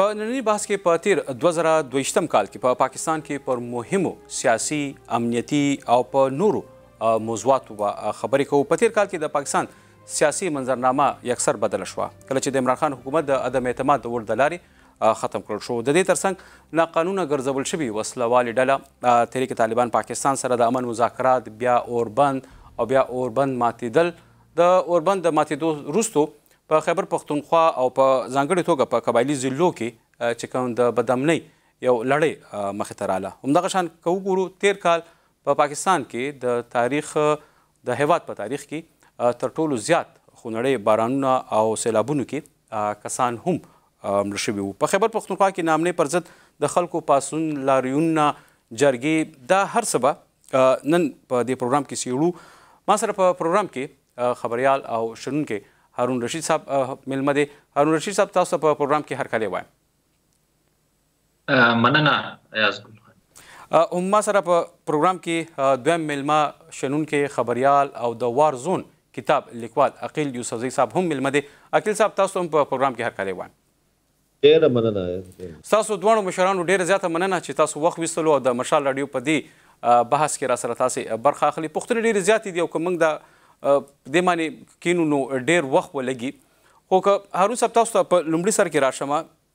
په ننني بحث کې په تېر دوه زره دوه ویشت کال کې په پاکستان کې پر مهمو سیاسي، امنیتي او په نورو موضوعاتو به خبرې کوو. په تېر کال کې د پاکستان سیاسي منظرنامه یکسر بدله شوه، کله چې د عمران خان حکومت د عدم اعتماد ووټ د لارې ختم کړل شو. د دې ترڅنګ ناقانونه ګرځول شوې وسله والې ډله تحریک طالبان پاکستان سره د امن مذاکرات، بیا اوربند او بیا اوربند ماتېدل. د اوربند د ماتېدو وروسته په خیبر پښتونخوا او په ځانګړې توګه په قبایلي ضلعو کې چې کوم د بدامنۍ یو لړۍ مخې ته راله همدغه شان که وګورو تېر کال په پاکستان کې د تاریخ د هېواد په تاریخ کې تر ټولو زیات خونړۍ بارانونه او سیلابونو کې کسان هم مړه شوي وو په خیبر پښتونخوا کې نامنۍ پر ضد د خلکو پاسون لاریونونه جرګې دا هر څه به نن په دې پروګرام کې څېړو ما سره په پروګرام کې خبریال او شنونکی هارون رشید صاحب ملمه دی هارون رشید صاحب تاسو ته په پروګرام کې هرکلی وایم مننه ایاز ګل هم ما سره په پروګرام کې دویم ملما شنونکي خبريال او د وار زون کتاب لیکوال عقیل یوسفزی صاحب هم ملمه دي عقیل صاحب تاسو هم په پروګرام کې هرکلی وایم ډېره مننه. ستاسو دواړو مشرانو ډېره زیاته مننه چې تاسو وخت ویستلو او د مشال راډیو په دې بحث کې راسره تاسې برخه اخلي. پوښتنې ډېرې زیاتې دي او که موږ دا په دې معنی کینو نو ډېر وخت به لګي. خو که هارون صاحب تاسو ته په لومړي سر کې راشم،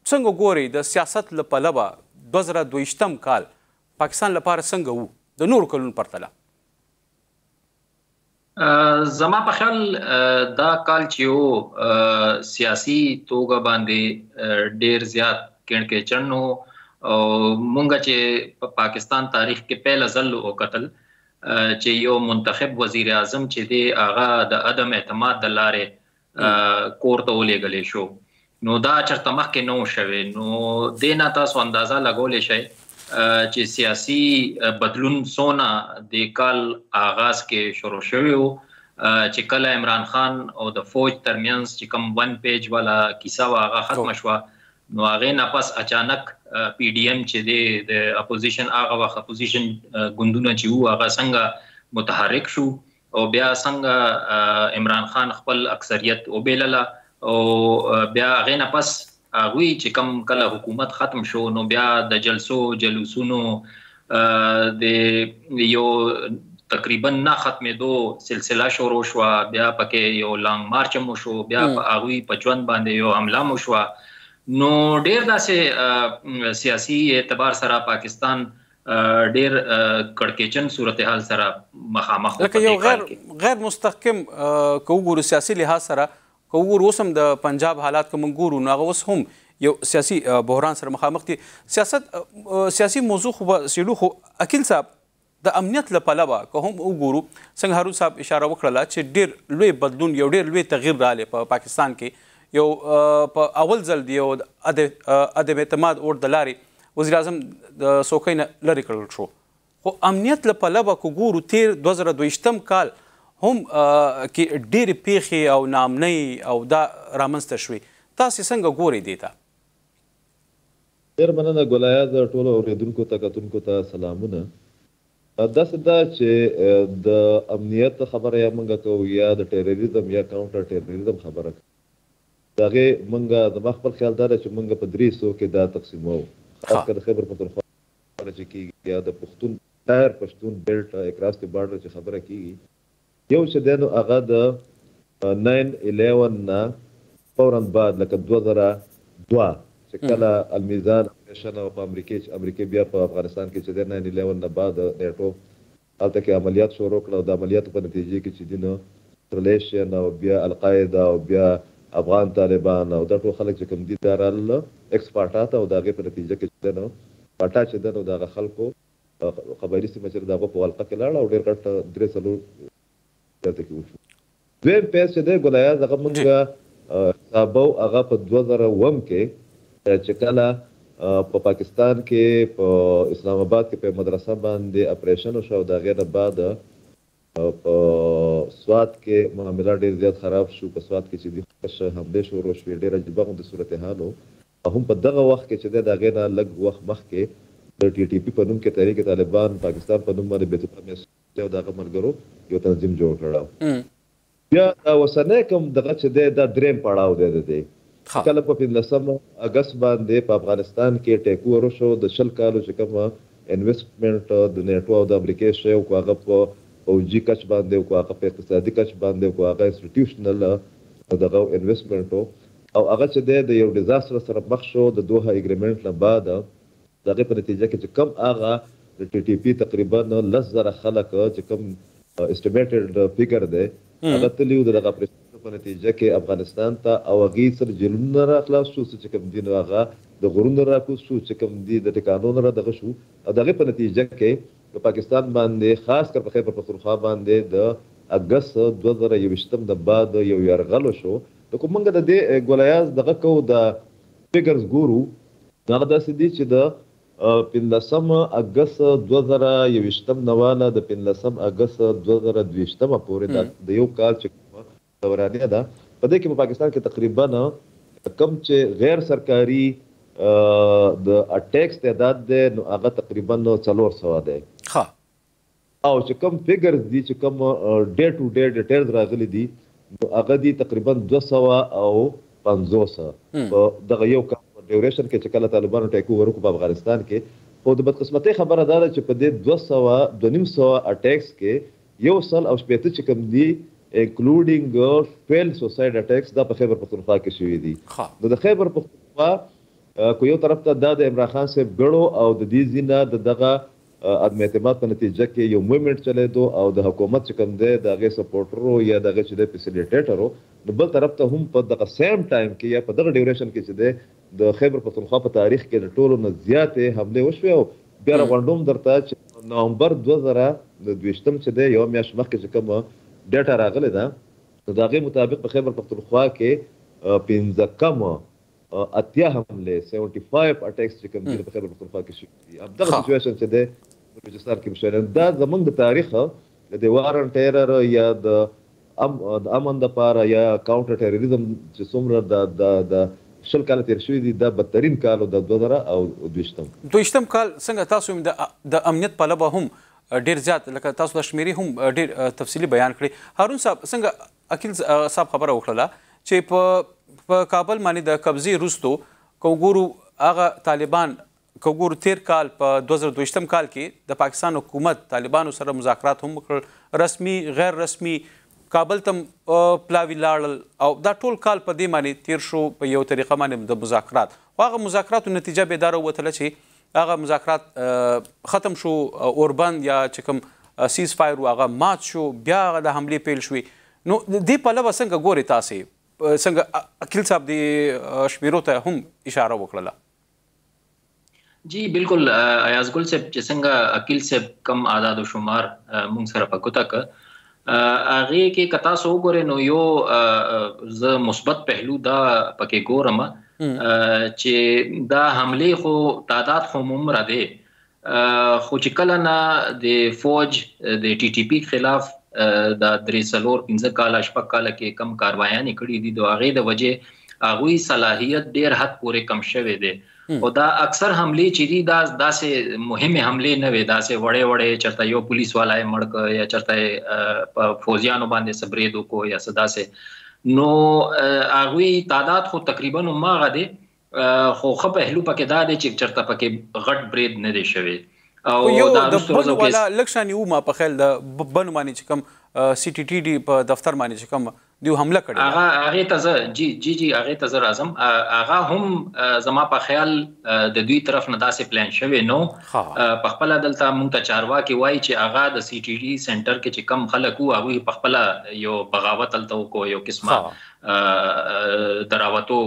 څنګه ګورئ د سیاست له پلوه دوه زره دوه ویشت کال پاکستان لپاره څنګه وو د نورو کلونو پرتله؟ زما په خیال دا کال چې یو سیاسي توګه باندې ډیر زیات کڼکېچن نو او مونږ چې په پاکستان تاریخ کې پهل ځل وکتل چې یو منتخب وزیر اعظم چې دی هغه د عدم اعتماد د لارې کور ته ولېګل شو نو دا چرته مخکې نو شوي نو دینا تاسو اندازا لګولې شي چې سیاسي بدلون سونه د کال آغاز کې شروع شوی وو چې کله عمران خان او د فوج ترمنځ چې کوم ون پیج والا کیسه واغه ختم شوه نو هغه نه پس اچانک پی ډی ایم چې د اپوزیشن هغه وخت اپوزیشن ګوندونه چې وو هغه څنګه متحرک شو او بیا څنګه عمران خان خپل اکثریت وبیلله او بیا هغه نه پس هغه چې کم کله حکومت ختم شو نو بیا د جلسو جلوسونو د یو تقریبا نه ختمېدو سلسله شروع شو بیا پکې یو لانګ مارچ مو شو بیا په هغه په ژوند باندې یو حمله مو شو نو ډیر داسې سیاسي اعتبار سره پاکستان ډیر کړکېچن صورتحال سره مخامخ لکه یو غیر غیر مستحکم کو ګورو سیاسي لحاظ سره کو ګورو اوس هم د پنجاب حالات کوم ګورو نو هغه اوس هم یو سیاسي بحران سره مخامخ دي سیاست سیاسي موضوع خو سیډو خو اکیل صاحب د امنیت له پلوه که هم وګورو څنګه هارون صاحب اشاره وکړه چې ډیر لوی بدلون یو ډیر لوی تغییر رااله په پاکستان کې یو په اول ځل دی یو عدم اعتماد اور دلاري وزیراعظم د څوکۍ نه لرې کړل شو خو امنیت له پلوه که ګورو تېر دوه زره دویشتم کال هم کې ډېرې پېښې او ناامنۍ او دا رامنځته شوې تاسې څنګه ګورئ دې ته؟ ډېره مننه ګلایاز، ټولو اورېدونکو ته کتونکو ته سلامونه. داسې ده چې د امنیت خبره یا موږ کوو یا د ټېرېریزم یا کاونټر ټېرېریزم خبره کوو، د هغې مونږ زما خپل خیال دا دی چې مونږ په درې حصو کې دا تقسیموو خاص کر د خیبر پښتونخوا خبره چې کیږي یا د پښتون انټایر پشتون بیلټ اکراس دی بارډر چې خبره کیږي یو چې دی نو هغه د ناین الیون نه فورا بعد لکه دوه زره دوه چې کله المیزان اپریشن او په امریکې چې امریکې بیا په افغانستان کې چې دی ناین الیون نه بعد نیټو هلته کې عملیات شروع کړل او د عملیاتو په نتیجې کې چې دي نو ترلیشن او بیا القاعده او بیا افغان طالبان او دا ټول خلک چې کوم دي دا رالل اکس فاټا ته او د هغې په نتیجه کې چې ده نو فاټا چې ده نو د هغه خلکو قبایلي سیمه چې ده د هغو په ولقه کې لاړه او ډېر غټ درې څلور زیاته کې وشو دویم پیس چې دی ګلایاز هغه موږ حسابو هغه په 2000 کې چې کله په پاکستان کې په اسلام آباد کې په مدرسه باندې اپریشن وشو او د هغې نه بعد په سوات کې معامله ډېر زیات خراب شو په سوات کې چې دي ښه حملې شروع شوې ډېره عجیبه غوندې صورتحال و هم په دغه وخت کې چې دی د هغې نه لږ وخت مخکې د ټي ټي پي په نوم کې تحریک طالبان پاکستان په نوم باندې بیت الله دی او د هغه ملګرو یو تنظیم جوړ کړ او بیا دا اوسنی کوم دغه چې دی دا دریم پړاو دی د دې چې کله په پنځلسم اګست باندې په افغانستان کې ټیک اوور وشو د شل کالو چې کوم انویسټمنټ د نیټو او د امریکې شوی او که هغه په پوځي کچ باندې او که هغه په اقتصادي کچ باندې او که هغه انسټیټیوشنل دغه انویسټمنټ او هغه چې دی د یو ډیزاسټر سره مخ شو د دوحه اګریمنټ نه بعد د هغې په نتیجه کې چې کوم هغه د ټي ټي پي تقریبا لس زره خلک چې کوم اسټیمیټیډ فیګر دی هغه تللي وو د دغه اپریشنونو په نتیجه کې افغانستان ته او هغوی څه له جیلونو نه را خلاص شو څه چې کوم دي نو هغه د غرونو نه را کوز شو څه چې کوم دي د ټکانو نه را دغه شو او د هغې په نتیجه کې په پاکستان باندې خاص کر په خیبر پښتونخوا باندې د اګست دوه زره یوویشتم نه بعد یو یرغل وشو نو که موږ د دې ګولیاز دغه کوو د فیګرز ګورو هغه داسې دي چې د پنځلسم اګست دوه زره یوویشتم نه واله د پنځلسم اګست دوه زره دویشتمه پورې دا د یو کال چې کومه دورانیه ده په دې کې په پاکستان کې تقریبا کوم چې غیر سرکاري د اټیکس تعداد دی نو هغه تقریبا څلور سوه دی. او چې کوم فیګرز دي چې کوم ډې ټو ډې ډیټیلز راغلي دي نو هغه دي تقریبا 250 په دغه یو کال په ډیوریشن کې چې کله طالبانو ټیک اوور وکړو په افغانستان کې خو د بدقسمتۍ خبره دا ده چې په دې 200 2500 اټیکس کې یو سل او شپېته چې کوم دي انکلوډینګ فیل سوساید اټیکس دا په خیبر پښتونخوا کې شوي دي نو د خیبر پښتونخوا کو یو طرف ته دا د عمران خان صاحب ګړو او د دې ځینه د دغه عدم اعتماد په نتیجه کې یو موومنټ چلیدو او د حکومت چې کوم دی د هغې سپورټر وو یا د هغې چې دی فسیلیټیټر وو نو بل طرف ته هم په دغه سیم ټایم کې یا په دغه ډیوریشن کې چې دی د خیبر پښتونخوا په تاریخ کې د ټولو نه زیاتې حملې وشوې او بیا راغونډوم درته چې نومبر دوه زره دویشتم چې دی یوه میاشت مخکې چې کومه ډیټا راغلې ده نو د هغې مطابق په خیبر پښتونخوا کې پنځه کم اتیا حمله 75 اٹیکس چې کوم دي په خیبر پختونخوا کې شوي دي اب دغه سچويشن چې ده بلوچستان کې مشاهده دا زمونږ د تاریخ د دی وارن ټیرر یا د ام د امن د پاره یا کاونټر ټیرریزم چې څومره د د د شل کال تیر شوی دی دا بدترین کال د 2000 او 20 دویشتم کال څنګه تاسو د د امنیت په لبه هم ډیر زیات لکه تاسو د شمیرې هم ډیر تفصیلی بیان کړی هارون صاحب څنګه اکيل صاحب خبره وکړله چې په په کابل باندې د قبضې وروسته که وګورو هغه طالبان که وګورو تیر کال په 2022 کال کې د پاکستان حکومت طالبانو سره مذاکرات هم وکړل رسمي غیر رسمي کابل تم پلاوی لاړل او دا ټول کال په دې باندې تیر شو په یو طریقه باندې د مذاکرات خو هغه مذاکراتو نتیجه به دار وته چې هغه مذاکرات ختم شو اوربند یا چې کوم سیز فایر و هغه مات شو بیا هغه د حمله پیل شوې نو دې په لوه څنګه ګوري تاسو څنګه اکیل صاحب دی شمیرو ته هم اشاره وکړه جی بالکل ایاز ګل صاحب چې څنګه اکیل صاحب کم اعداد او شمار مونږ سره پکوتا ک هغه کې که تاسو وګورئ نو یو زه مثبت پهلو دا پکې ګورم چې دا حمله خو تعداد خو ممره دی خو چې کله نه د فوج د ټي ټي پی خلاف دا درې سلور پنځه کاله شپږ کاله کې کم کاروایانې کړې دي د هغې د وجې هغوی صلاحیت ډیر حد پورې کم شوی دی او دا اکثر حملې چې دي دا داسې مهمه حملې نه وي داسې وړې وړې چرته یو پولیس والا یې مړ کړ یا چرته په فوجیانو باندې سبرید وکړو یا څه داسې نو هغوی تعداد خو تقریبا ماغه دی خو خه پهلو پکې دا دی چې چرته پکې غټ برید نه دی شوی او دا رسو ورځو کې لکشانې و ما په خیال د بنو باندې چې کوم سی ټي ټي ډي په دفتر باندې چې کوم دیو حمله کړې هغه هغه ته زه جی جی جی هغه ته زه راځم هغه هم زما په خیال د دوی طرف نه داسې پلان شوی نو په خپل دلته مونږ ته چارواکي وایي چې هغه د سی ټی ډي سنټر کې چې کم خلک وو هغه په خپل یو بغاوت تلته کو یو قسمه دراوتو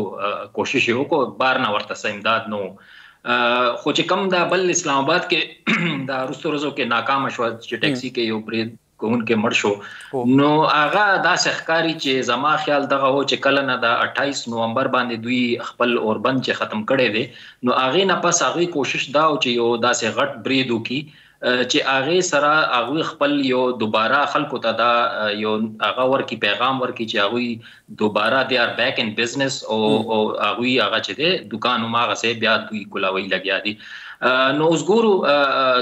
کوشش وکړو بار نه ورته سمداد نو خو چې کم دا بل اسلام آباد کې دا رستو رزو کې ناکام شو چې ټیکسي کې یو برید کوونکی مړ شو نو هغه داسې ښکاري چې زما خیال دغه و چې کله نه د 28 نومبر باندې دوی خپل اوربند چې ختم کړی دی نو هغه نه پس هغه کوشش دا و چې یو داسې غټ برید وکړي چې هغه سره هغه خپل یو دوباره خلکو ته دا یو هغه ورکی پیغام ورکی چې هغه دوباره دی ار بیک ان بزنس او او هغه هغه چې دی دکان هم هغه سه بیا دوی کولاوي لګیا دي نو اوس ګورو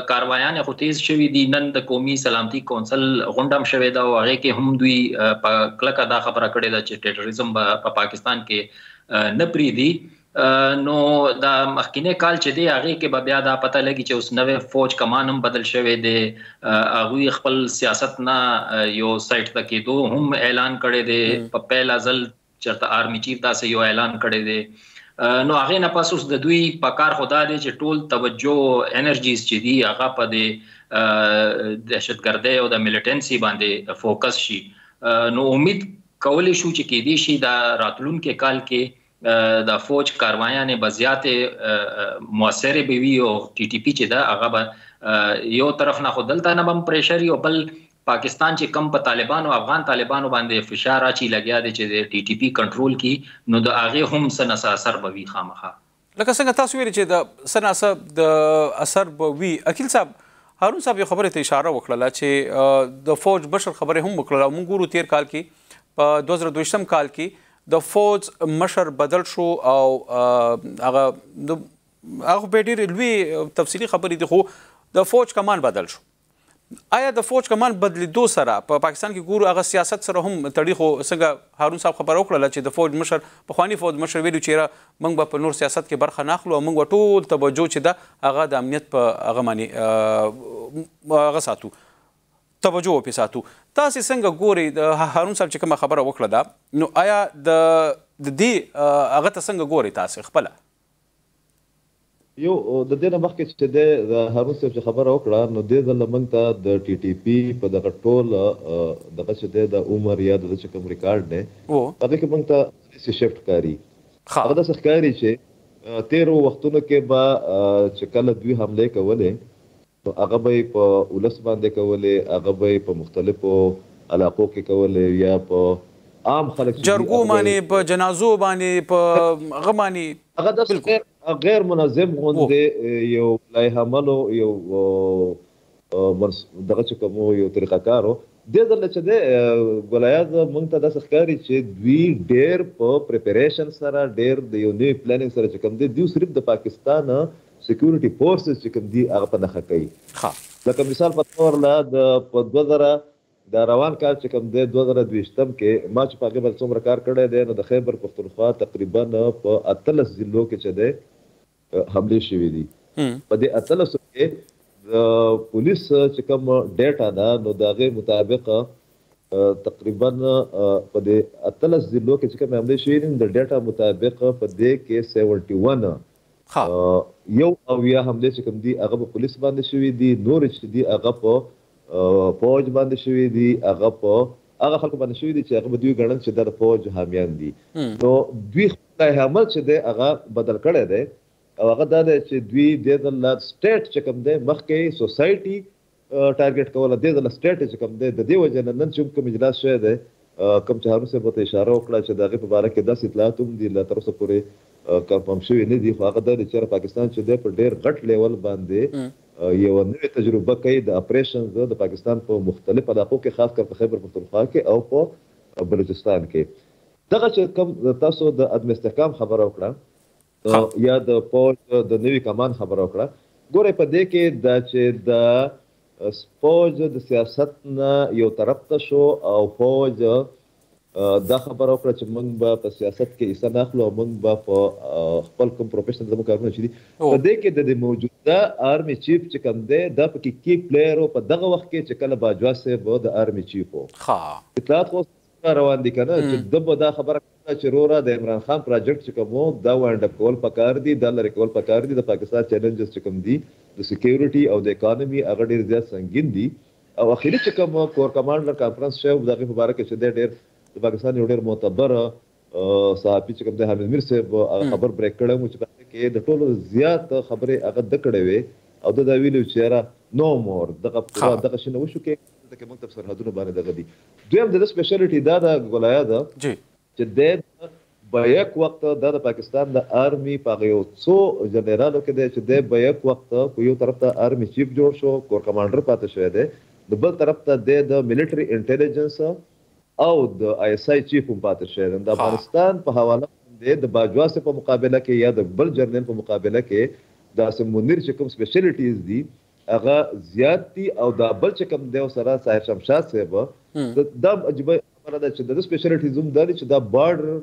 کاروایان خو تیز شوې دي نن د قومي سلامتي کونسل غونډم شوې ده او هغه کې هم دوی په کلکه دا خبره کړې ده چې ټیرریزم په پاکستان کې نه پریدي نو دا مخکینه کال چې دی هغه کې به بیا دا پته لګي چې اوس نوې فوج کمان هم بدل شوی دی هغه خپل سیاست نه یو سایت ته کېدو هم اعلان کړی دی په پیل ازل چرته آرمی چیف دا سه یو اعلان کړی دی نو هغه نه پس اوس د دوی په کار خدا دی چې ټول توجه انرژیز چې دی هغه په دې دهشتګردۍ او د ملټنسي باندې فوکس شي نو امید کولی شو چې کې دي شي دا راتلونکو کال کې د فوج کاروایانې به زیاتې موثرې به وي او ټي ټي پي چې ده هغه به یو طرف نه خو دلته نه بم پریشر یو بل پاکستان چې کم په طالبانو افغان طالبانو باندې فشار اچي لګیا دی چې ټي ټي پي کنټرول کی نو د هغه هم سنس اثر به وي خامخا لکه څنګه تاسو ویل چې د سنس د اثر به وي اکیل صاحب هارون صاحب یو خبره ته اشاره وکړه چې د فوج بشر خبره هم وکړه موږ ګورو تیر کال کې په 2022 کال کې د فوځ مشر بدل شو او هغه هغه خو به ډېرې لوی تفصیلي خبرې دي خو د فوج کمان بدل شو آیا د فوج کمان بدلیدو سره په پا پاکستان کې ګورو هغه سیاست سره هم تړي خو څنګه هارون صاحب خبره وکړله چې د فوج مشر په خواني فوج مشر ویلو چې را موږ به په نور سیاست کې برخه نه اخلو او موږ ټول توجه چې ده هغه د امنیت په هغه باندې هغه ساتو توجه وپې ساتو تاسې څنګه ګورې د هارون صاحب چې کومه خبره وکړه دا نو آیا د د دې هغه ته څنګه ګورې تاسې خپله یو د دې نه مخکې چې د هارون صاحب چې خبره وکړه نو دې ځل موږ ته د ټي ټي پي په دغه ټول دغه چې د عمر یا د چې کوم ریکارډ دی هغه کې موږ ته سي شفت کاری هغه د سخکاری چې تیرو وختونو کې به چې کله دوی حمله کولې نو هغه به یې په ولس باندې کولې، هغه به یې په مختلفو علاقو کې کولې یا په عام خلک چې دي جرګو باندې، په جنازو باندې، په هغه باندې. هغه داسې غیر غیر منظم غوندې یو لایحه مل و، یو دغه چې کوم و یو طریقه کار و. دې ځل چې دی ګلایه زه موږ ته داسې ښکاري چې دوی ډېر په پریپریشن سره، ډېر د یو نوي پلانینګ سره چې کوم دی، دوی صرف د پاکستان سیکورټي فورسز چې کوم دي هغه په نښه کوي لکه مثال په تور له د په 2000 د روان کال چې کوم دی 2023 کې ما چې په هغې باندې څومره کار کړی دی نو د خیبر پښتونخوا تقریبا په اتلس ضلعو کې چې دی حملې شوې دي په دې اتلسو کې د پولیس چې کوم ډیټا ده نو د هغې مطابق تقریبا په دې اتلس ضلعو کې چې کوم حملې شوې دي د ډیټا مطابق په دې کې 71 خا. یو او یا حملې چې کوم دي هغه په پولیس باندې شوي دي نورې چې دي هغه په پوج باندې شوي دي هغه په هغه خلکو باندې شوي دي چې هغه به دوی ګڼل چې دا د پوج حامیان دي نو دوی خپل عمل چې دی هغه بدل کړی دی او هغه دا دی چې دوی دې ځل لا سټیټ چې کوم دی مخکې سوسایټي ټارګټ کوله دې ځل سټریټیجیک هم دی د دې وجه نه نن چې کوم اجلاس شوی دی کوم چې هارون صاحب ته اشاره وکړه چې د هغې په باره کې داسې اطلاعات هم دي لا تر اوسه پورې کنفرم شوي نه دي خو هغه دا دی چې پاکستان چې دی په ډېر غټ لیول باندې یو نوې تجربه کوي د اپریشنز د پاکستان په مختلف علاقو کې خاص کر په خیبر پښتونخوا کې او په بلوچستان کې دغه چې کوم تاسو د عدم استحکام خبره وکړه یا د پوج د نوی کمان خبره وکړه ګوره په دې کې دا چې د پوج د سیاست نه یو طرف ته شو او پوج دا خبره وکړه چې موږ به په سیاست کې حصہ نه اخلو موږ به په خپل کوم پروفیشنل زموږ کارونه چې دي په دې کې د موجوده آرمي چیف چې کوم دی دا پکې کی پلیئر او په دغه وخت کې چې کله باجوا صاحب د آرمي چیف وو اطلاعات خو را روان دي کنه چې ده به دا خبره کوله چې روره د عمران خان پراجکټ چې کوم وو دا وایند اپ کول پکار دي دا لرې کول پکار دي د پاکستان چیلنجز چې کوم دي د سیکیورټي او د اکانومي هغه ډیر زیات سنګین دي او اخیري چې کوم کور کمانډر کانفرنس شوی وو د هغې په باره کې چې دی ډیر د پاکستان یو ډیر معتبر صحافي چې کوم دی حامد میر صاحب هغه خبر بریک کړی وو چې په هغې کې د ټولو زیات خبرې هغه ده کړې وې او ده دا ویلي وو چې یاره نو مور دغه پوره دغه شي نه وشو کې دلته کې مکتب سرحدونه باندې دغه دي دویم د سپیشلټی دا ده ګلایا ده جی چې د بیک وخت دا د پاکستان د آرمي په هغه یو څو جنرالو کې دی چې د بیک وخت په یو طرف ته آرمي چیف جوړ شو کور کمانډر پاتې شوی دی د بل طرف ته د د ملټري انټيليجنس او د آی اس آی چیف هم پاتې شوی دی د افغانستان په حواله باندې د باجوا سره په مقابله کې یا د بل جنرال په مقابله کې د اسم منیر چې کوم سپیشلټیز دي هغه زیات دي او دا بل چې کوم دی سره صاحب شمشاد صاحب دا عجیبه خبره ده چې د سپیشلیټیز هم دا دي چې دا بارډر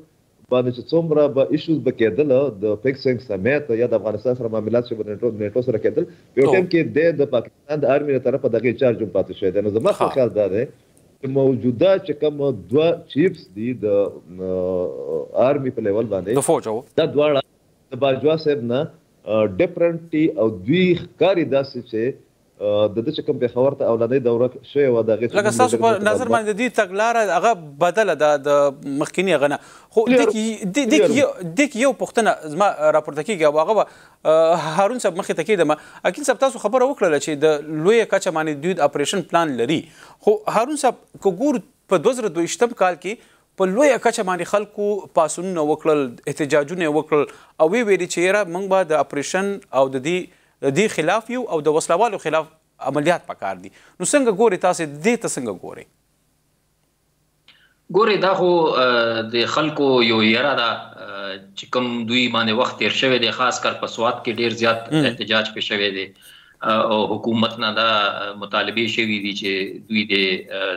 باندې چې څومره به ایشوز به کېدل د فکسینګ سمیت یا د افغانستان سره معاملات چې به نیټو سره کېدل یو ټیم کې د پاکستان د آرمي له طرفه دغه چارج هم پاتې شوی دی نو زما خیال دا دی چې موجوده چې کوم دوه چیفز دي د آرمي په لیول باندې دا دواړه د باجوه صاحب نه ډیفرنټ ټی او دوی ښکاری داسی چه د ده چه کوم پیښور ته اولنی دوره شوی وه د هغه لکه ستاسو په نظر باندې د دوی تګلاره هغه بدله ده د مخکینی هغه نه خو دې کې یو پوښتنه زما راپورته کیږي او هغه به هارون صاحب مخې ته کیدم اکین صاحب تاسو خبره وکړه چې د لوی کچه باندې دوی د اپریشن پلان لري خو هارون صاحب کو ګور په 2022 کال کې په لویه کچه باندې خلکو پاڅونونه وکړل، احتجاجونه یې وکړل او ویې ویل چې یره موږ به د اپریشن او د دې دې خلاف یو او د وسله والو خلاف عملیات پکار دي. نو څنګه ګورې تاسې دې ته څنګه ګورې؟ ګورې دا خو د خلکو یو یره ده چې کوم دوی باندې وخت تیر شوی دی خاص کر په سوات کې ډیر زیات احتجاج پې شوی دی. او حکومت نه دا مطالبې شوي دي چې دوی دې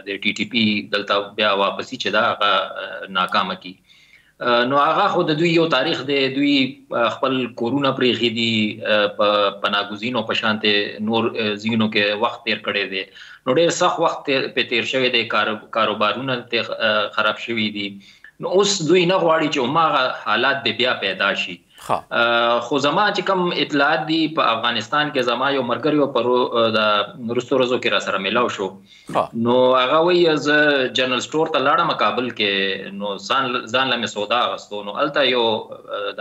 د ټي ټي پي دلته بیا واپسي چې دا هغه ناکامه کی نو هغه خو د دوی یو تاریخ دی دوی خپل کورونه پرېخي دي په پناګوزینو په شانته نور زینو کې وخت تیر کړي دي نو ډېر سخت وخت په تیر شوی دی کاروبارونه ته خراب شوي دي نو اوس دوی نه غواړي چې ماغه حالات به بیا پیدا شي خو زما چې کوم اطلاعات دي په افغانستان کې زما یو ملګری و پرو د وروستو ورځو کې راسره ملاو شو نو هغه وایي زه جنرال سټور ته لاړم کابل کې نو ځان ځان له مې سودا اخیستو نو هلته یو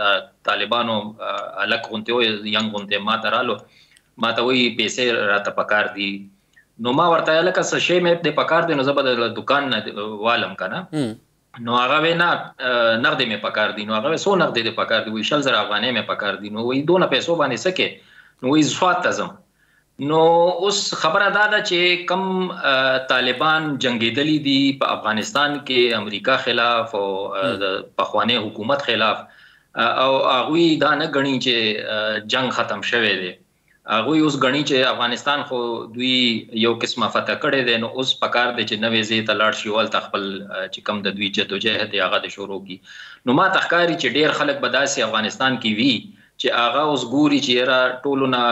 د طالبانو هلک غوندې و ینګ غوندې ما ته رالو ما ته وایي پیسې راته پکار دي نو ما ورته لکه څه شی مې دې پکار دی نو زه به د دوکان نه والم که نه نو هغه وی نه نغدې مې پکار دي نو هغه سو نغدې دې پکار دي وی شل زره افغانې مې پکار دي نو وی دونه پیسو باندې سکه نو وی زوات تزم نو اوس خبره دا ده چې کم طالبان جنگیدلی دي په افغانستان کې امریکا خلاف او د پخوانی حکومت خلاف او هغه دا نه غني چې جنگ ختم شوه دی هغوی اوس ګڼي چې افغانستان خو دوی یو قسمه فتح کړی دی نو اوس پکار دی چې نوې ځای ته لاړ شي او هلته خپل چې کوم د دوی جدوجهد دی هغه د شروع کړي نو ما ته ښکاري چې ډېر خلک به داسې افغانستان کې وي چې هغه اوس ګوري چې یاره ټولو نه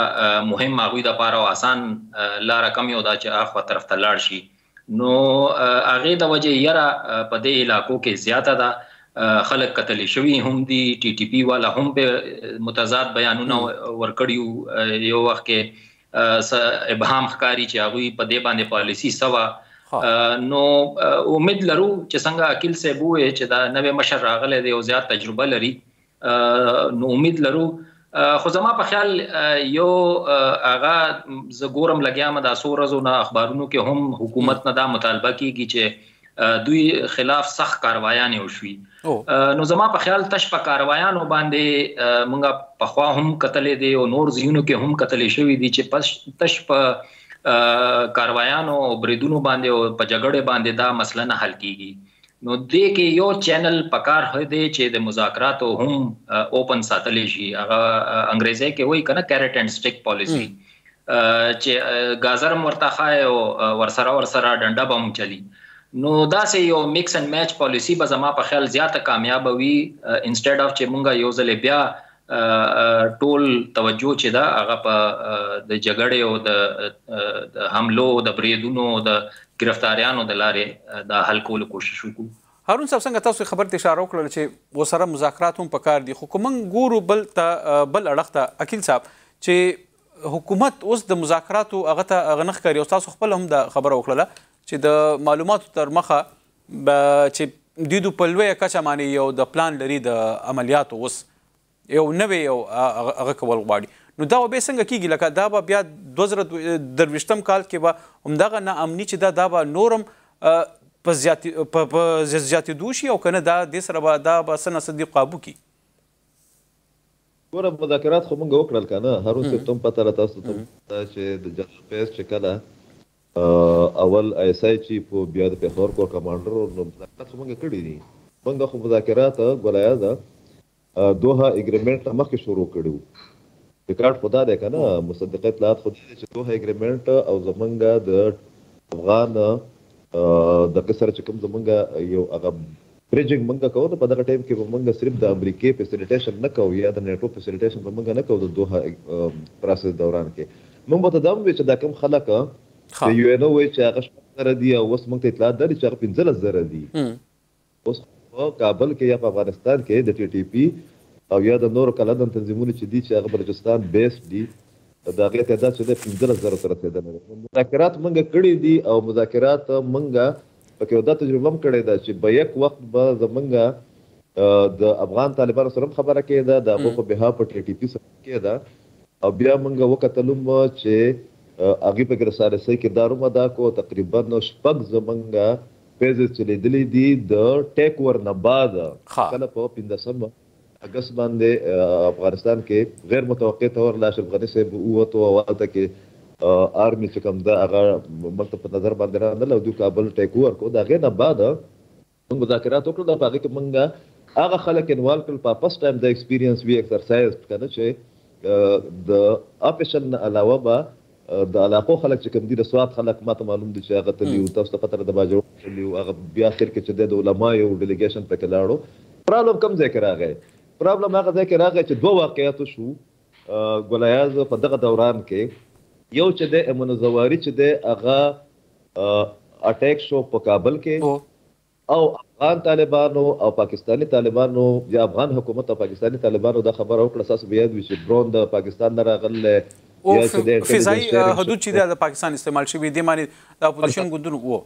مهم هغوی دپاره او اسان لاره کوم یو ده چې هغه طرف ته لاړ شي نو هغې د وجې یره په دې علاقو کې زیاته ده خلک قتل شوي هم دي ټي ټي پي والا هم په متضاد بیانونه ورکړیو یو وخت کې ابهام ښکاری چې هغه په دې باندې پالیسی سوا نو امید لرو چې څنګه عقیل صاحب وې چې دا نوې مشر راغله دی او زیات تجربه لري نو امید لرو خو زما په خیال یو هغه زه ګورم لګیا مې دا څو ورځو نه اخبارونو کې هم حکومت نه دا مطالبه کیږي چې دوی خلاف سخت کاروایانې وشوي نو زما په خیال تش په کاروایانو باندې مونږه په خوا هم قتلې دي او نور زینو کې هم قتلې شوې دي چې پس تش په کاروایانو او بریدونو باندې او په جګړه باندې دا مسله نه حل کیږي نو دې کې یو چینل پکار هوی دی چې د مذاکراتو هم اوپن ساتلی شي هغه انګریزي کې وایي کنه کیرټ اینډ سټیک پالیسی چې غازر مرته خای او ورسره ورسره ډنډه بم چلی نو دا سه یو میکس اینډ میچ پالیسی به زما په خیال زیاته کامیاب وي انسټیډ اف چې مونږه یو ځل بیا ټول توجه چې دا هغه په د جګړې او د حملو او د بریدونو او د گرفتاریانو د لارې دا حل کولو کوشش وکړو هارون صاحب څنګه تاسو خبر ته اشاره وکړل چې وسره مذاکرات هم پکار دي خو کومن ګورو بل ته بل اړخ ته اکیل صاحب چې حکومت اوس د مذاکراتو هغه ته غنخ کوي او تاسو خپل هم د خبره وکړه چې د معلوماتو تر مخه به چې دوی دو په لویه کچه باندې یو د پلان لري د عملیاتو اوس یو نوی یو هغه کول غواړي نو دا به څنګه کیږي لکه دا به بیا 2023 کال کې به همدغه نا امني چې دا دا به نورم په زیات په زیات دوشي او کنه دا د سره به دا به سن صدیق قابو کی ګوره مذاکرات خو مونږ وکړل کنه هارون صاحب تم پته را تاسو ته چې د جنرال پیس چې کله اول آیس آی چیف او بیا د پېښور کور کمانډر او نو مذاکرات خو موږ کړي دي موږ خو مذاکرات ګولایا ده دوه اګریمنټ نه مخکې شروع کړي وو ریکارډ خدا دی کنه مصدقه اطلاعات خدا دی چې دوه اګریمنټ او زمونږ د افغان د قصر چې کوم زمونږ یو هغه بريجنګ مونږ کوو نو په دغه ټايم کې به مونږ صرف د امريکې فسيليټيشن نه کوو يا د نيټو فسيليټيشن به مونږ نه کوو د دوحه پراسس دوران کې مونږ به ته دا هم وي چې دا کوم خلک د يو اينو وي چې هغه شپږ زره دي او اوس مونږ ته اطلاعات دا دي چې هغه پنځلس زره دي اوس په کابل کې یا په افغانستان کې د ټي ټي پي او یا د نورو کلدن تنظیمونو چې دي چې هغه بلوچستان بیس دي د هغې تعداد چې دی پنځلس زرو ته رسېدلی دی مذاکرات مونږ کړي دي او مذاکرات مونږ پکې او دا تجربه هم کړې ده چې بیک وخت به زمونږ د افغان طالبانو سره هم خبره کېده د هغو په بها په ټي ټي پي سره کېده او بیا مونږ وکتل هم چې هغوی پکې رسالسۍ کردار هم ادا کو تقریبا شپږ زمونږ پیزز چې لیدلي دي د ټیک ور نه بعد کله په پنځلسمه اګست باندې افغانستان کې غیر متوقع طور له اشرف غني صاحب ووتو او هلته کې آرمي چې کوم ده هغه موږ ته په نظر باندې رانغله او دوی کابل ټیک اوور کړو د هغې نه بعد موږ مذاکرات وکړل په هغې کې موږ هغه خلک انوالو کړل په فرسټ ټایم دا ایکسپیرینس وي ایکسرسایز که نه چې د افیشن نه علاوه به د علاقو خلک چې کوم دي د سوات خلک ما ته معلوم دي چې هغه تللي وو تاسو ته پته ده د باجوړ تللي وو هغه بیا اخر کې چې دی د علما یو ډیلیګیشن پکې لاړو پرابلم کوم ځای کې راغی پرابلم هغه ځای کې راغی چې دوه واقعیات شو ګلایاز په دغه دوران کې یو چې د امن زواری چې د هغه اټیک شو په کابل کې او افغان طالبانو او پاکستاني طالبانو یا افغان حکومت او پاکستاني طالبانو دا خبره وکړه ستاسو به یاد وي چې ډرون د پاکستان نه راغلی او یا چې د انټیلیجنس شیرینګ شوی دی. فضايي حدود چې دی د پاکستان استعمال شوی دې معنی د اپوزیشن ګوندونو و.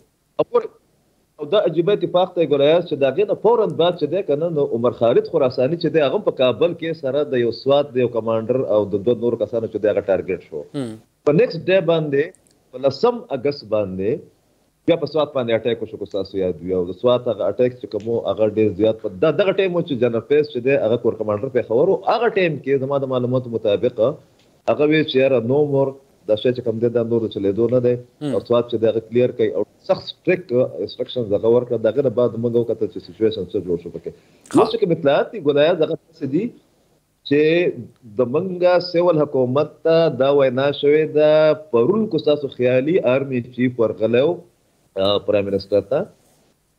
ګورئ او دا عجیبه اتفاق دی ګورئ یاست چې د هغې نه فوراً بعد چې دی کنه نو عمر خالد خراساني چې دی هغه هم په کابل کې سره د یو سوات د یو کمانډر او د دوه نورو کسانو چې دی هغه ټارګیټ شو. په نیکسټ ډی باندې په لسم اګست باندې بیا په سوات باندې اټیک وشو کو تاسو یاد وي او د سوات هغه اټیک چې کوم هغه ډیر زیات په دغه ټایم چې جنرال پیس چې دی هغه کور کمانډر په خبر او هغه ټایم کې زما د معلوماتو مطابق هغه وی چې را نو مور دا شې چې کوم دی دا نور چې لیدو نه دی او سوات چې دا کلیر کوي او سخت سټریکټ انسټرکشنز هغه ورکړه دغه نه بعد موږ وکړه چې سچويشن څه جوړ شو پکې نو چې کوم اطلاعات دی ګولای دغه څه دي چې د منګه سیول حکومت ته دا وینا شوې ده پرون کو تاسو خیالي آرمي چیف ورغلو پرایم منسټر ته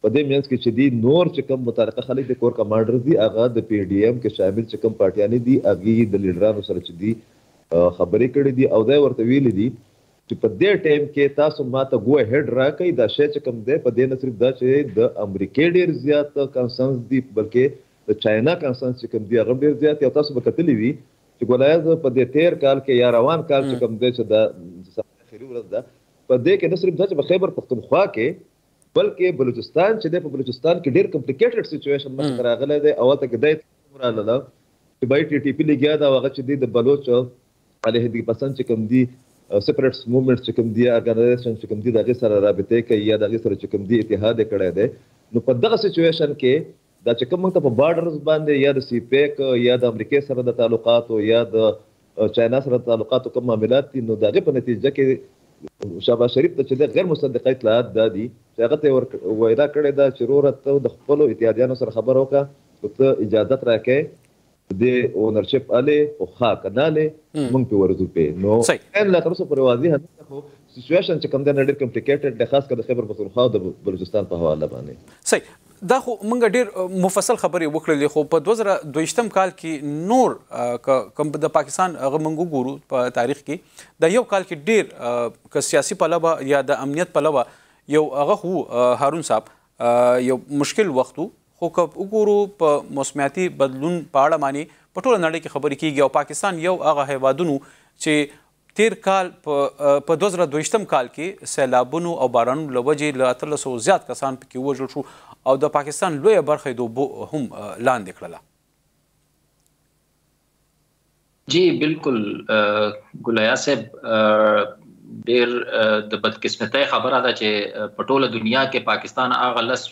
په دې مینس کې چې دی نور چې کوم متعلقه خلک د کور کمانډر دي هغه د پی ډی ایم کې شامل چې کوم پارټیان دي هغه د لیډرانو سره چې دي خبرې کړې دي او دا ورته ویلي دي چې په دې ټایم کې تاسو ماته ګو هډ راکړئ دا شی چې کوم دی په دې نه صرف دا چې د امریکې ډېر زیات کنسنس دي بلکې د چاينا کانسنس چې کوم دي هغه ډېر زيات دي او تاسو به کتلي وي چې ګولایه زه په دې تېر کال کې یا روان کال چې کوم دی چې دا اخري ورځ ده په دې کې نه صرف دا چې په خیبر پښتونخوا کې بلکې بلوچستان چې دی په بلوچستان کې ډېر کمپلیکیټډ سچویشن مخې ته راغلی دی او هلته کې دا هم راغله چې بای ټي ټي پي لګیا ده او هغه چې دی د بلوچ علیحدګي پسند چې کوم دي سپریټس موومنټ چې کوم دي ارګنایزیشن چې کوم دي د هغې سره رابطې کوي یا د هغې سره چې کوم دي اتحاد یې کړی دی نو په دغه سچویشن کې دا چې کوم موږ ته په بارډرز باندې یا د سی پیک یا د امریکې سره د تعلقاتو یا د چاینا سره د تعلقاتو کوم معاملات دي نو د هغې په نتیجه کې شهباز شریف ته چې د غیر مصدقه اطلاعات دا دي چې هغه ته وینا کړې ده چې روره ته د خپلو اتحادیانو سره خبره وکړه او ته اجازت راکړې دې اونرشپ الې او خا کنالې مونږ په ورزو په نو ان لا تر اوسه پر واضح نه خو سچويشن چې کوم د نړۍ کمپلیکیټډ د خاص کر د خیبر پښتونخوا او د بلوچستان په حواله باندې صحیح دا خو مونږ ډیر مفصل خبرې وکړلې خو په 2022م کال کې نور کوم د پاکستان هغه مونږ ګورو په تاریخ کې د یو کال کې ډیر ک سیاسي پلوه یا د امنیت پلوه یو هغه هارون صاحب یو مشکل وخت خو که وګورو په موسمياتي بدلون په اړه باندې په ټوله نړۍ کې خبرې کېږي او پاکستان يو هغه هېوادونو چې تېر کال په په دوه زره دوهویشتم کال کې سيلابونو او بارانونو له وجې له اتلسو زيات کسان پکې ووژل شو او د پاکستان لويه برخه يې د اوبو هم لاندې کړله. جی بالکل ګلیا صاحب ډیر د بدقسمتۍ خبره ده چې په ټوله دنیا کې پاکستان هغه لس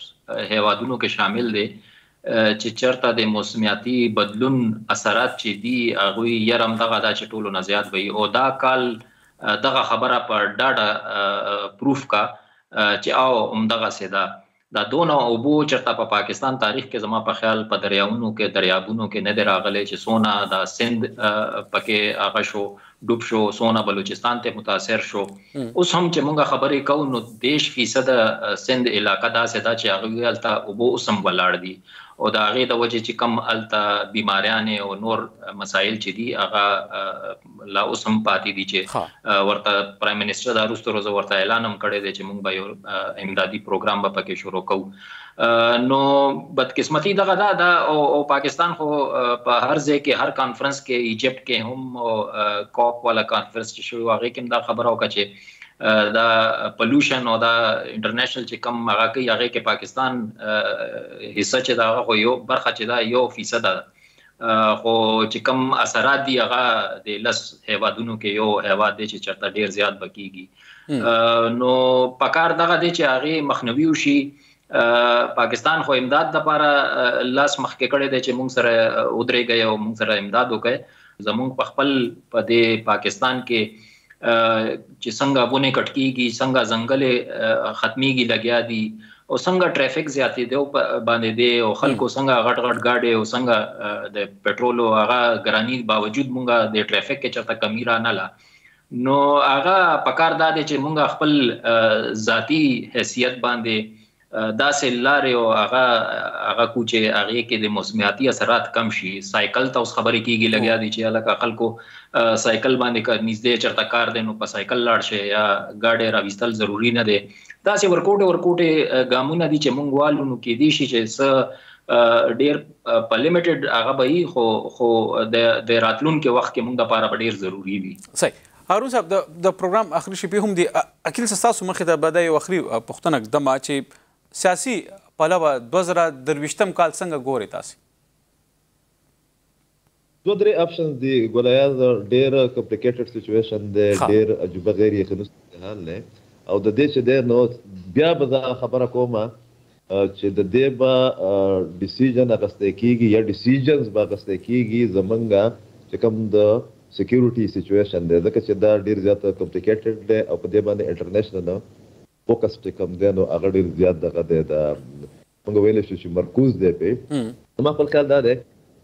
هیوادونو کې شامل دی چې چرته د موسمیاتي بدلون اثرات چې دي هغه یې رم دغه دا چې ټولو نه زیات وي او دا کال دغه خبره په ډاډه پروف کا چې او هم دغه سیدا دا دونه اوبو چرته په پاکستان تاریخ کې زما په خیال په دریاونو کې دریابونو کې نه دی راغلی چې سونه دا سند پکې هغه شو ډوب شو سونه بلوچستان ته متاثر شو اوس هم چې مونږه خبرې کوو نو 10% سند علاقہ دا سدا چې هغه ویلته اوبو اوسم ولاړ دي او دا هغه د وجه چې کم الته بیماریانه او نور مسایل چې دي هغه لا اوس هم پاتې دي چې ورته پرایم منسټر دا روسته روزه ورته اعلان هم کړی دی چې موږ به یو امدادي پروګرام به پکې شروع کوو نو بدقسمتي دغه دا دا او پاکستان خو په هر ځای کې هر کانفرنس کې ایجپټ کې هم کوپ والا کانفرنس چې شوی واغې کې دا خبره وکړه چې دا پولوشن او دا انټرنیشنل چې کم هغه کوي هغه کې پاکستان حصہ چې دا هغه یو برخه چې دا یو فیصد ده خو چې کوم اثرات دي هغه د لس هیوادونو کې یو هیواد دی چې چرته ډیر زیات بکیږي نو پکار دغه دی چې هغه مخنوي وشي پاکستان خو امداد د پاره لاس مخکې کړی دی چې مونږ سره ودرېږي او مونږ سره امداد وکړي زمونږ په خپل په دې پاکستان کې چې څنګه ونې کټ کیږي څنګه ځنګل ختميږي لګیا دي او څنګه ټریفیک زیاتې دی او باندې دی او خلکو څنګه غټ غټ گاډي او څنګه د پټرول او هغه ګرانی باوجود مونږه د ټریفیک کې چرته کمی را نه لا نو هغه پکار دا دی چې مونږه خپل ذاتی حیثیت باندې داسې لارې او هغه هغه کوچې هغه کې د موسمیاتي اثرات کم شي سایکل ته اوس خبرې کیږي لګیا دي چې الکه خلکو سایکل باندې کار نږدې چرته کار دی نو په سایکل لاړ شي یا ګاډي راوستل ضروری نه دی داسې ورکوټه ورکوټه ګامونه دي چې مونږ والو نو کې دي شي چې س ډیر په لیمیټډ هغه به خو خو د راتلونکو وخت کې مونږ لپاره ډیر ضروری وي صحیح هارون صاحب د پروګرام اخري شپې هم دی اکیل ستاسو مخې ته به دا یو اخري پوښتنه ږدم چې سیاسي پلوه دوه زره درویشتم کال څنګه ګورئ تاسې؟ دوه درې آپشنز دي ګلایاز ډېر کمپلیکیټډ سچویشن دی ډېر عجیبه غیر یقیني صورتحال دی او د دې چې دی نو بیا به زه خبره کوم چې د دې به ډیسیژن اخیستی کیږي یا ډیسیژنز به اخیستی کیږي زمونږ چې کوم د سیکیورټي سیچویشن دی ځکه چې دا ډیر زیات کمپلیکیټډ دی او په دې باندې انټرنیشنل فوکس چې کوم دی نو هغه ډیر زیات دغه دی دا موږ ویلی شو چې مرکوز دی پې زما خپل خیال دا دی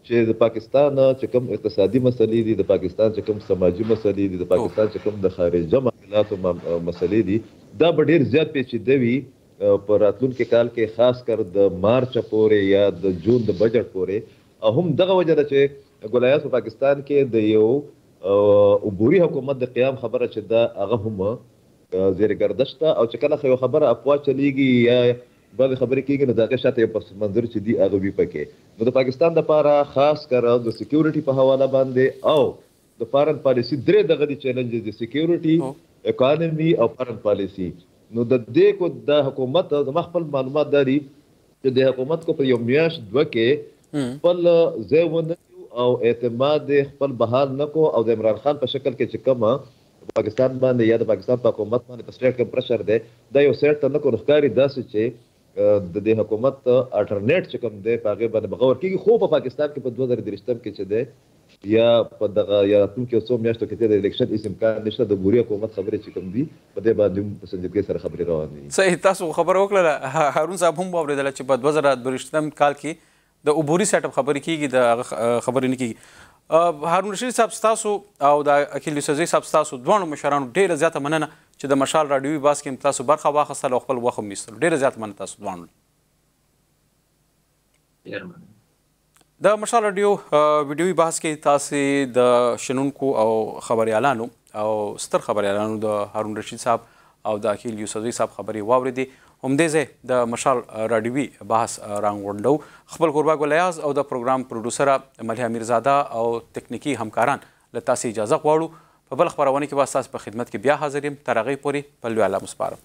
چې د پاکستان چې کوم اقتصادي مسلې دي د پاکستان چې کوم سماجي مسلې دي د پاکستان چې کوم د خارجه معاملاتو مسلې دي دا به ډیر زیات پیچیده وي په راتلونکي کال کې خاص کر د مارچ پورې یا د جون د بجټ پورې او هم دغه وجه ده چې ګلایاس په پاکستان کې د یو عبوري حکومت د قیام خبره چې دا هغه هم زیر گردش ده او چې کله خو خبره اپوا چلیږي یا بعضې خبرې کېږي نو د هغې شاته یو پس منظر چې دي هغه وي پکې نو د پاکستان دپاره خاص کر د سیکیورټي په حواله باندې او د فارن پالیسي درې دغه دي چیلنجز دي سکیورټي اکانومي او فارن پالیسي نو د دې کو د حکومت زما خپل معلومات داري چې د حکومت کو په یو میاشت دوه کې خپل ځای ونه او اعتماد خپل بحال نکو او د عمران خان په شکل کې چې کومه پاکستان باندې یا د پاکستان په حکومت باندې په سټیټ کې پرشر دی دا یو سیټ ته نکو نخکاری داسې چې که د دې حکومت اټرنیټ چې کوم دی په هغې باندې به غور کېږي خو په پاکستان کې په دوه زره دېرشتم کې چې دی یا په دغه یا راتلونکو یو څو میاشتو کې چې د الیکشن هېڅ امکان نشته د غوري حکومت خبرې چې کوم دي په دې باندې هم په سنجیدګۍ سره خبرې روانې دي. صحیح تاسو خبره وکړله هارون صاحب هم واورېدله چې په دوه زره دېرشتم کال کې د عبوري سیټ اپ خبرې کیږي د خبرې نه کیږي هارون رشید صاحب ستاسو او د اکیل یوسفزی صاحب ستاسو دواړو مشرانو ډیره زیاته مننه چې د مشال رادیوي باس کې تاسو برخه واخیستل او خپل وخت میستل ډیره زیاته مننه تاسو دواړو ډیر مننه د مشال رادیو ویډیوي بحث کې تاسو د شنونکو او خبريالانو او ستر خبریالانو د هارون رشید صاحب او د عقیل یوسفزی صاحب خبرې واوریدې همدې ځای د مشال راډیوي بحث رانغونډو خپل کوربه ګل ایاز او د پروګرام پروډوسره ملحه میرزاده او تکنیکي همکاران له تاسې اجازه غواړو په بل خبرونه کې به ستاسو په خدمت کې بیا حاضر یم تر هغې پورې په لوی الله مسپارم